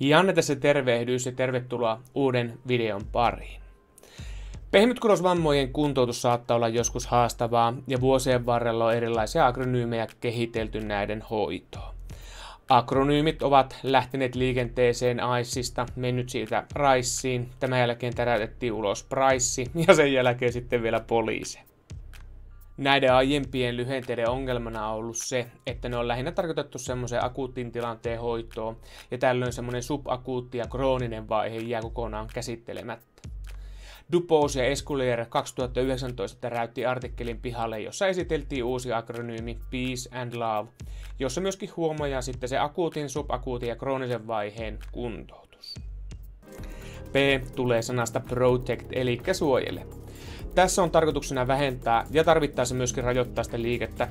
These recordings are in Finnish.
Janne tässä tervehdys ja tervetuloa uuden videon pariin. Pehmytkudosvammojen kuntoutus saattaa olla joskus haastavaa ja vuosien varrella on erilaisia akronyymejä kehitelty näiden hoitoon. Akronyymit ovat lähteneet liikenteeseen AISista, mennyt siitä RAISiin, tämän jälkeen täräytettiin ulos PRICE ja sen jälkeen sitten vielä poliisi. Näiden aiempien lyhenteiden ongelmana on ollut se, että ne on lähinnä tarkoitettu semmoisen akuutin tilanteen hoitoon, ja tällöin semmoinen subakuutti ja krooninen vaihe jää kokonaan käsittelemättä. Dupos ja Esculier 2019 täräytti artikkelin pihalle, jossa esiteltiin uusi akronyymi Peace and Love, jossa myöskin huomioidaan sitten se akuutin, subakuutin ja kroonisen vaiheen kuntoutus. P tulee sanasta protect eli suojele. Tässä on tarkoituksena vähentää ja tarvittaessa myöskin rajoittaa sitä liikettä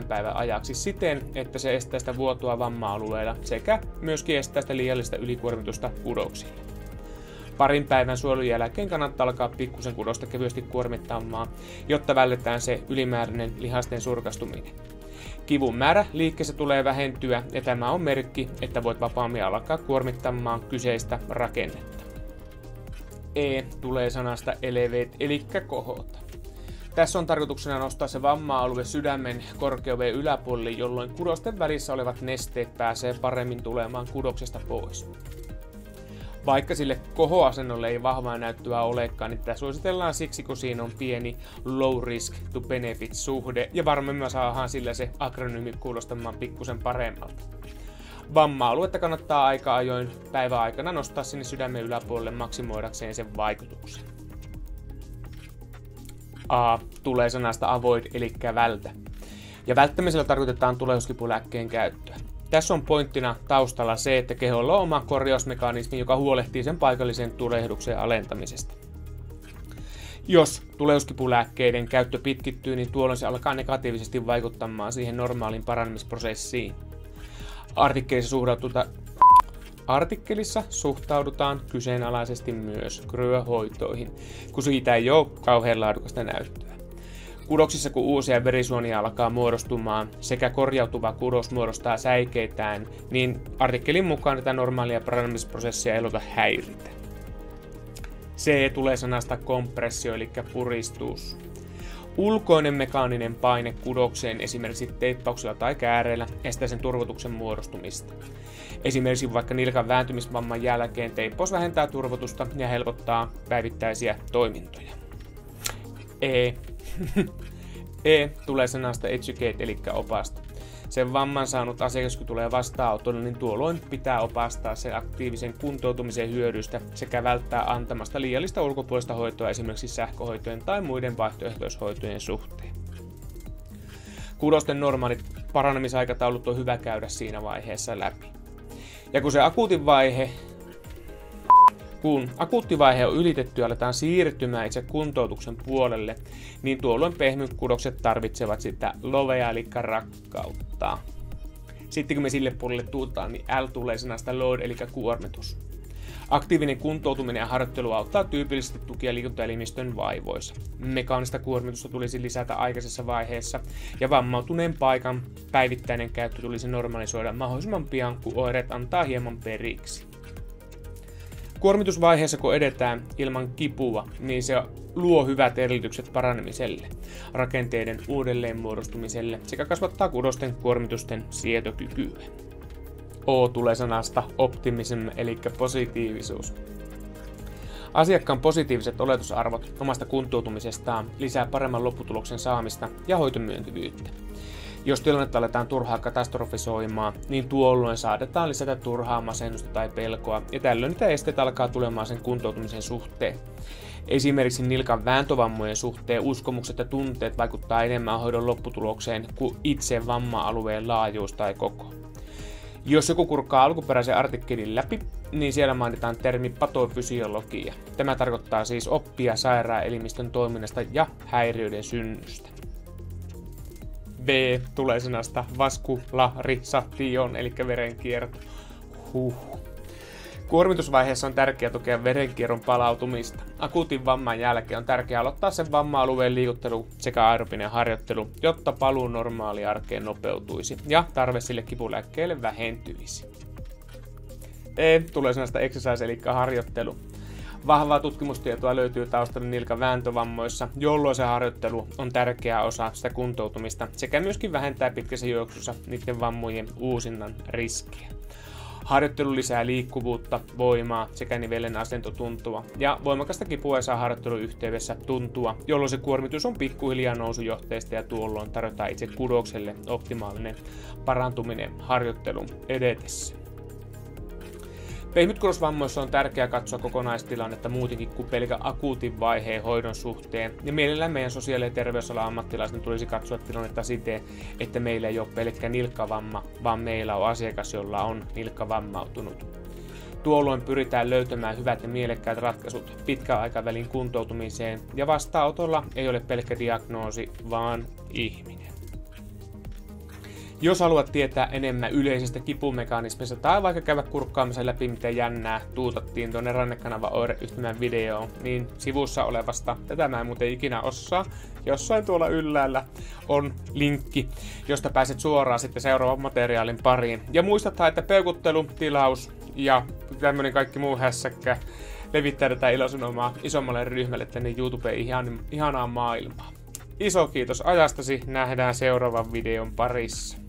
1-3 päivän ajaksi siten, että se estää sitä vuotoa vamma-alueella sekä myöskin estää sitä liiallista ylikuormitusta kudoksille. Parin päivän suojelun jälkeen kannattaa alkaa pikkusen kudosta kevyesti kuormittamaan, jotta vältetään se ylimääräinen lihasten surkastuminen. Kivun määrä liikkeessä tulee vähentyä ja tämä on merkki, että voit vapaammin alkaa kuormittamaan kyseistä rakennetta. E tulee sanasta elevate, eli kohota. Tässä on tarkoituksena nostaa se vamma-alue sydämen korkeuden yläpuolelle, jolloin kudosten välissä olevat nesteet pääsee paremmin tulemaan kudoksesta pois. Vaikka sille kohoasennolle ei vahvaa näyttöä olekaan, niin tätä suositellaan siksi, kun siinä on pieni low risk to benefit suhde, ja varmemmin saadaan sillä se akronyymi kuulostamaan pikkusen paremmalta. Vamma-aluetta kannattaa aika ajoin päivän aikana nostaa sinne sydämen yläpuolelle maksimoidakseen sen vaikutuksen. A tulee sanasta avoid eli vältä. Ja välttämisellä tarkoitetaan tulehduskipulääkkeen käyttöä. Tässä on pointtina taustalla se, että keholla on oma korjausmekanismi, joka huolehtii sen paikallisen tulehduksen alentamisesta. Jos tulehduskipulääkkeiden käyttö pitkittyy, niin tuolloin se alkaa negatiivisesti vaikuttamaan siihen normaaliin parannemisprosessiin. Artikkelissa suhtaudutaan, artikkelissa suhtaudutaan kyseenalaisesti myös kryöhoitoihin, kun siitä ei ole kauhean laadukasta näyttöä. Kudoksissa kun uusia verisuonia alkaa muodostumaan sekä korjautuva kudos muodostaa säikeitään, niin artikkelin mukaan tätä normaalia parannemisprosessia ei luota häiritä. C tulee sanasta kompressio eli puristus. Ulkoinen mekaaninen paine kudokseen esimerkiksi teippauksella tai kääreillä estää sen turvotuksen muodostumista. Esimerkiksi vaikka nilkan vääntymisvamman jälkeen teippaus vähentää turvotusta ja helpottaa päivittäisiä toimintoja. E. e tulee sanasta educate eli opasta. Sen vamman saanut asiakas, kun tulee vastaanotolle, niin tuolloin pitää opastaa sen aktiivisen kuntoutumisen hyödystä sekä välttää antamasta liiallista ulkopuolista hoitoa esimerkiksi sähköhoitojen tai muiden vaihtoehtoishoitojen suhteen. Kudosten normaalit paranemisaikataulut on hyvä käydä siinä vaiheessa läpi. Ja kun se akuutin vaihe kun akuuttivaihe on ylitetty ja aletaan siirtymään itse kuntoutuksen puolelle, niin tuolloin pehmykudokset tarvitsevat sitä lovea eli rakkautta. Sitten kun me sille puolelle tuutaan, niin L tulee sanasta load eli kuormitus. Aktiivinen kuntoutuminen ja harjoittelu auttaa tyypillisesti tukia liikuntaelimistön vaivoissa. Mekaanista kuormitusta tulisi lisätä aikaisessa vaiheessa ja vammautuneen paikan päivittäinen käyttö tulisi normalisoida mahdollisimman pian, kun oireet antaa hieman periksi. Kuormitusvaiheessa kun edetään ilman kipua, niin se luo hyvät edellytykset paranemiselle, rakenteiden uudelleenmuodostumiselle sekä kasvattaa kudosten kuormitusten sietokykyä. O tulee sanasta optimism eli positiivisuus. Asiakkaan positiiviset oletusarvot omasta kuntoutumisestaan lisää paremman lopputuloksen saamista ja hoitomyöntyvyyttä. Jos tilannetta aletaan turhaa katastrofisoimaan, niin tuolloin saadetaan lisätä turhaa masennusta tai pelkoa, ja tällöin niitä esteitä alkaa tulemaan sen kuntoutumisen suhteen. Esimerkiksi nilkan vääntovammojen suhteen uskomukset ja tunteet vaikuttaa enemmän hoidon lopputulokseen kuin itse vamma-alueen laajuus tai koko. Jos joku kurkkaa alkuperäisen artikkelin läpi, niin siellä mainitaan termi patofysiologia. Tämä tarkoittaa siis oppia sairaelimistön toiminnasta ja häiriöiden synnystä. B tulee sanasta vaskularisation, eli verenkierto. Huh. Kuormitusvaiheessa on tärkeää tukea verenkierron palautumista. Akuutin vamman jälkeen on tärkeää aloittaa sen vamma-alueen liikuttelu sekä aerobinen harjoittelu, jotta paluu normaali arkeen nopeutuisi ja tarve sille kipulääkkeelle vähentyisi. E tulee sanasta exercise eli harjoittelu. Vahvaa tutkimustietoa löytyy taustalla nilkan vääntövammoissa, jolloin se harjoittelu on tärkeä osa sitä kuntoutumista sekä myöskin vähentää pitkässä juoksussa niiden vammojen uusinnan riskiä. Harjoittelu lisää liikkuvuutta, voimaa sekä nivelen asentotuntua. Ja voimakasta kipua saa harjoittelun yhteydessä tuntua, jolloin se kuormitus on pikkuhiljaa nousujohteista ja tuolloin tarjotaan itse kudokselle optimaalinen parantuminen harjoittelun edetessä. Pehmytkurosvammoissa on tärkeää katsoa kokonaistilannetta muutenkin kuin pelkä akuutin vaiheen hoidon suhteen. Ja mielellään meidän sosiaali- ja terveysalan ammattilaisten tulisi katsoa tilannetta siten, että meillä ei ole pelkkä nilkkavamma, vaan meillä on asiakas, jolla on nilkka vammautunut. Tuolloin pyritään löytämään hyvät ja mielekkäät ratkaisut pitkän aikavälin kuntoutumiseen, ja vastaanotolla ei ole pelkkä diagnoosi, vaan ihminen. Jos haluat tietää enemmän yleisestä kipumekanismista tai vaikka käydä kurkkaamassa läpi, miten jännää tuutattiin tuonne Rannekanava oireyhtymän videoon, niin sivussa olevasta, tätä mä en muuten ikinä osaa, jossain tuolla yllällä on linkki, josta pääset suoraan sitten seuraavan materiaalin pariin. Ja muistathan, että peukuttelu, tilaus ja tämmöinen kaikki muu hässäkkä levittää tätä ilosanomaa isommalle ryhmälle tänne YouTubeen ihan, ihanaa maailmaa. Iso kiitos ajastasi, nähdään seuraavan videon parissa.